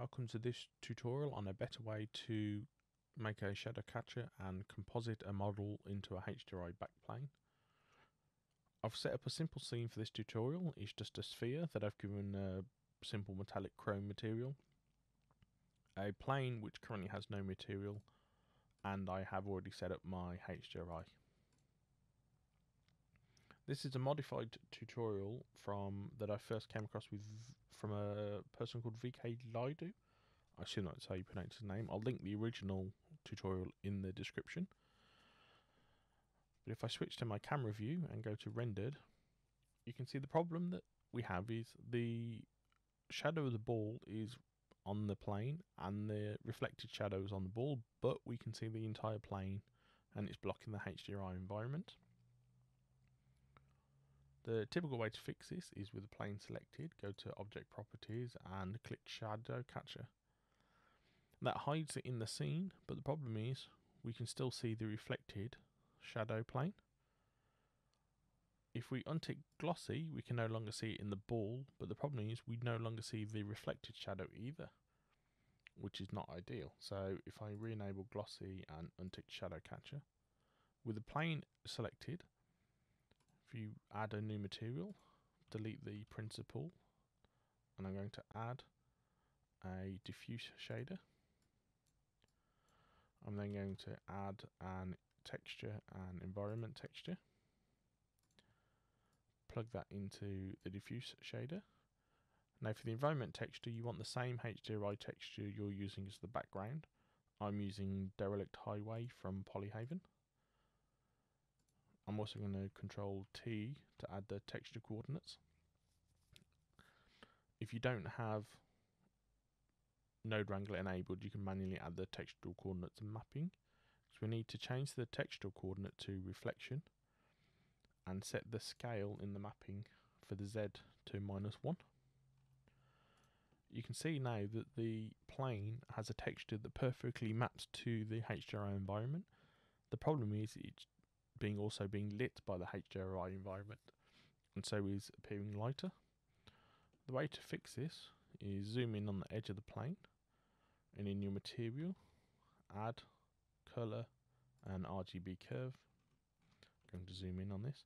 welcome to this tutorial on a better way to make a shadow catcher and composite a model into a HDRI backplane. I've set up a simple scene for this tutorial, it's just a sphere that I've given a simple metallic chrome material, a plane which currently has no material, and I have already set up my HDRI. This is a modified tutorial from that I first came across with from a person called VK Lidu. I assume that's how you pronounce his name. I'll link the original tutorial in the description. But if I switch to my camera view and go to rendered, you can see the problem that we have is the shadow of the ball is on the plane and the reflected shadow is on the ball, but we can see the entire plane and it's blocking the HDRI environment. The typical way to fix this is with the plane selected, go to Object Properties and click Shadow Catcher. That hides it in the scene, but the problem is we can still see the reflected shadow plane. If we untick Glossy, we can no longer see it in the ball, but the problem is we no longer see the reflected shadow either, which is not ideal. So if I re-enable Glossy and untick Shadow Catcher, with the plane selected, if you add a new material, delete the Principled, and I'm going to add a diffuse shader. I'm then going to add an texture and environment texture. Plug that into the diffuse shader. Now for the environment texture, you want the same HDRI texture you're using as the background. I'm using Derelict Highway from Polyhaven. I'm also going to control T to add the texture coordinates. If you don't have Node Wrangler enabled, you can manually add the texture coordinates and mapping. So we need to change the texture coordinate to reflection and set the scale in the mapping for the Z to minus 1. You can see now that the plane has a texture that perfectly maps to the HDRI environment. The problem is it's being also being lit by the HDRI environment and so is appearing lighter. The way to fix this is zoom in on the edge of the plane and in your material add color and RGB curve. I'm going to zoom in on this.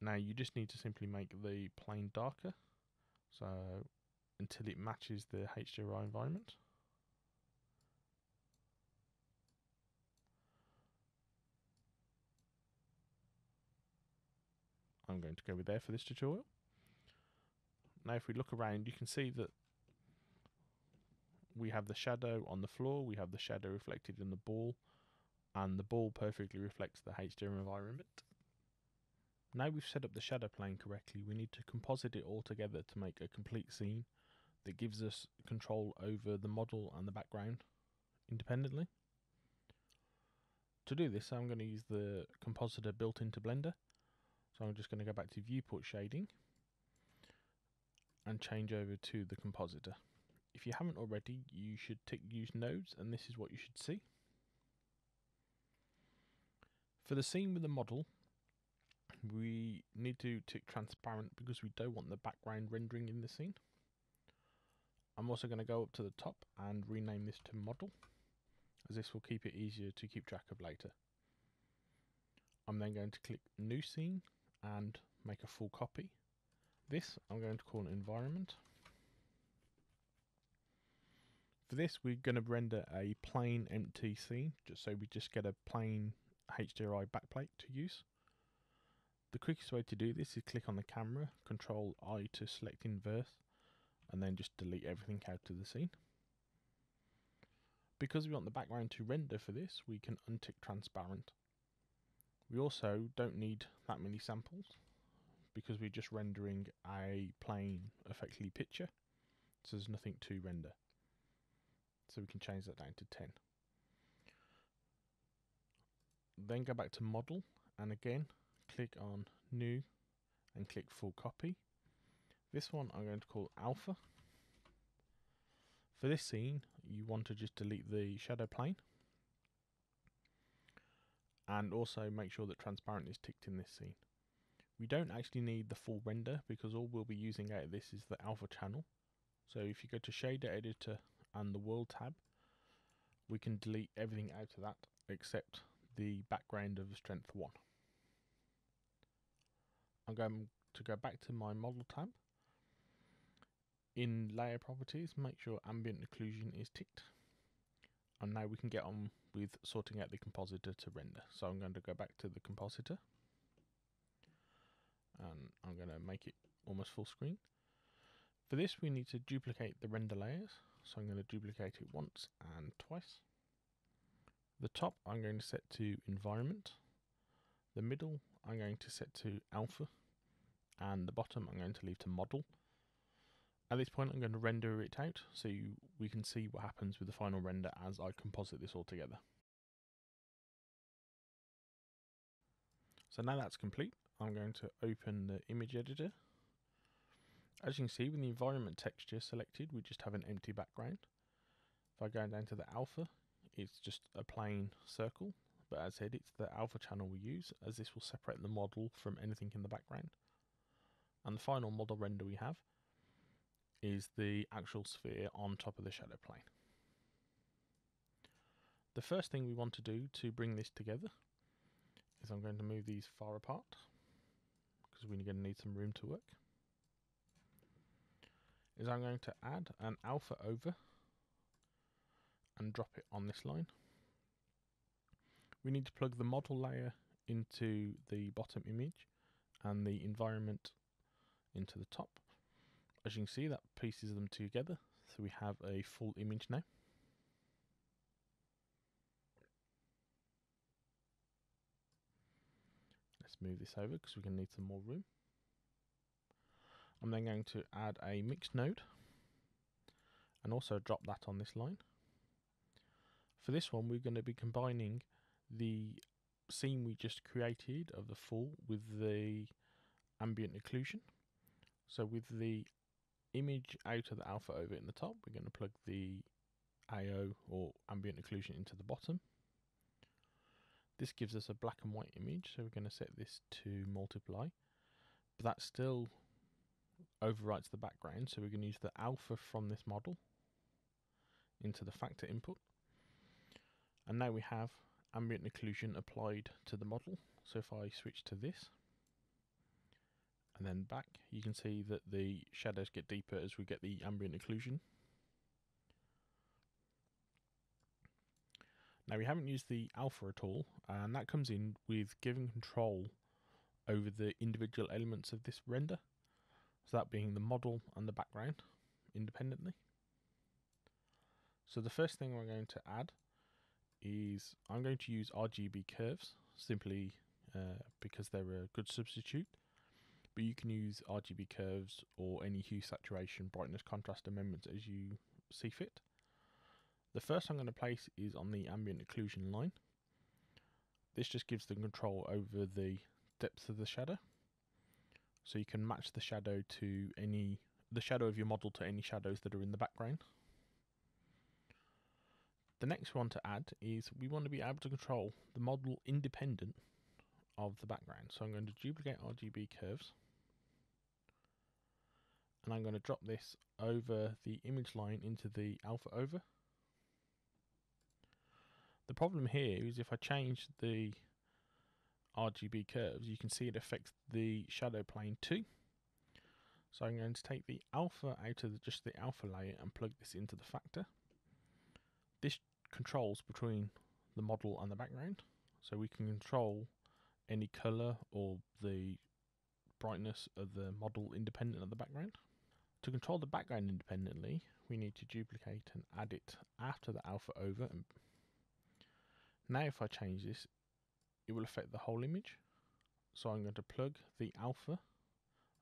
Now you just need to simply make the plane darker so until it matches the HDRI environment. I'm going to go with there for this tutorial. Now if we look around you can see that we have the shadow on the floor, we have the shadow reflected in the ball, and the ball perfectly reflects the HDR environment. Now we've set up the shadow plane correctly, we need to composite it all together to make a complete scene that gives us control over the model and the background independently. To do this I'm going to use the compositor built into Blender so I'm just going to go back to viewport shading and change over to the compositor. If you haven't already, you should tick use nodes and this is what you should see. For the scene with the model, we need to tick transparent because we don't want the background rendering in the scene. I'm also going to go up to the top and rename this to model as this will keep it easier to keep track of later. I'm then going to click new scene and make a full copy. This I'm going to call an environment. For this we're going to render a plain empty scene just so we just get a plain HDRI backplate to use. The quickest way to do this is click on the camera, control I to select inverse and then just delete everything out of the scene. Because we want the background to render for this we can untick transparent we also don't need that many samples because we're just rendering a plain effectively picture. So there's nothing to render. So we can change that down to 10. Then go back to model and again click on new and click full copy. This one I'm going to call alpha. For this scene you want to just delete the shadow plane and also make sure that transparent is ticked in this scene. We don't actually need the full render because all we'll be using out of this is the alpha channel. So if you go to shader editor and the world tab, we can delete everything out of that except the background of strength 1. I'm going to go back to my model tab. In layer properties, make sure ambient occlusion is ticked. And now we can get on with sorting out the compositor to render. So I'm going to go back to the compositor and I'm going to make it almost full screen. For this we need to duplicate the render layers, so I'm going to duplicate it once and twice. The top I'm going to set to environment, the middle I'm going to set to alpha, and the bottom I'm going to leave to model. At this point I'm going to render it out so you, we can see what happens with the final render as I composite this all together. So now that's complete, I'm going to open the image editor. As you can see with the environment texture selected we just have an empty background. If I go down to the alpha it's just a plain circle but as I said it's the alpha channel we use as this will separate the model from anything in the background. And the final model render we have is the actual sphere on top of the shadow plane. The first thing we want to do to bring this together is I'm going to move these far apart because we're going to need some room to work. Is I'm going to add an alpha over and drop it on this line. We need to plug the model layer into the bottom image and the environment into the top. As you can see that pieces them together so we have a full image now. Let's move this over because we're going to need some more room. I'm then going to add a mixed node and also drop that on this line. For this one we're going to be combining the scene we just created of the fall with the ambient occlusion. So with the image out of the alpha over in the top, we're going to plug the AO or ambient occlusion into the bottom. This gives us a black and white image, so we're going to set this to multiply. But that still overwrites the background, so we're going to use the alpha from this model into the factor input. And now we have ambient occlusion applied to the model. So if I switch to this, and then back, you can see that the shadows get deeper as we get the ambient occlusion. Now we haven't used the alpha at all, and that comes in with giving control over the individual elements of this render. So that being the model and the background independently. So the first thing we're going to add is I'm going to use RGB curves simply uh, because they're a good substitute but you can use RGB curves or any hue saturation brightness contrast amendments as you see fit. The first I'm going to place is on the ambient occlusion line. This just gives the control over the depth of the shadow. So you can match the shadow to any the shadow of your model to any shadows that are in the background. The next one to add is we want to be able to control the model independent of the background. So I'm going to duplicate RGB curves and I'm going to drop this over the image line into the alpha over. The problem here is if I change the RGB curves, you can see it affects the shadow plane too. So I'm going to take the alpha out of the, just the alpha layer and plug this into the factor. This controls between the model and the background. So we can control any colour or the brightness of the model independent of the background. To control the background independently, we need to duplicate and add it after the alpha over. Now if I change this, it will affect the whole image. So I'm going to plug the alpha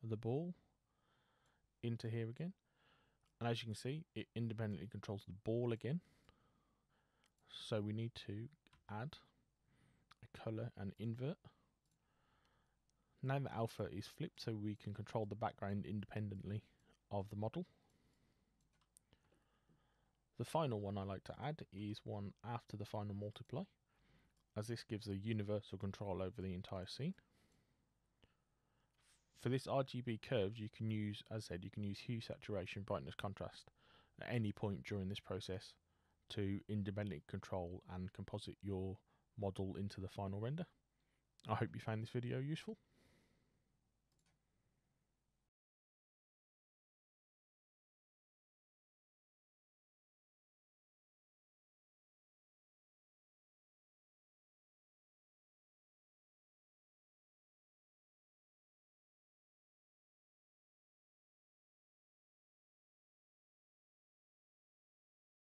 of the ball into here again. And as you can see, it independently controls the ball again. So we need to add a color and invert. Now the alpha is flipped so we can control the background independently of the model. The final one I like to add is one after the final multiply, as this gives a universal control over the entire scene. for this RGB curves, you can use, as I said, you can use hue, saturation, brightness, contrast at any point during this process to independently control and composite your model into the final render. I hope you found this video useful.